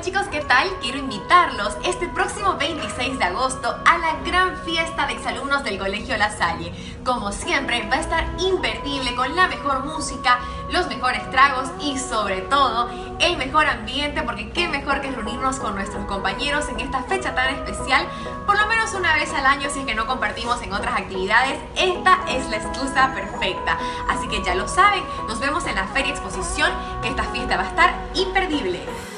Chicos, ¿qué tal? Quiero invitarlos este próximo 26 de agosto a la gran fiesta de exalumnos del Colegio La Salle. Como siempre, va a estar imperdible con la mejor música, los mejores tragos y sobre todo el mejor ambiente, porque qué mejor que reunirnos con nuestros compañeros en esta fecha tan especial, por lo menos una vez al año si es que no compartimos en otras actividades, esta es la excusa perfecta. Así que ya lo saben, nos vemos en la Feria Exposición, que esta fiesta va a estar imperdible.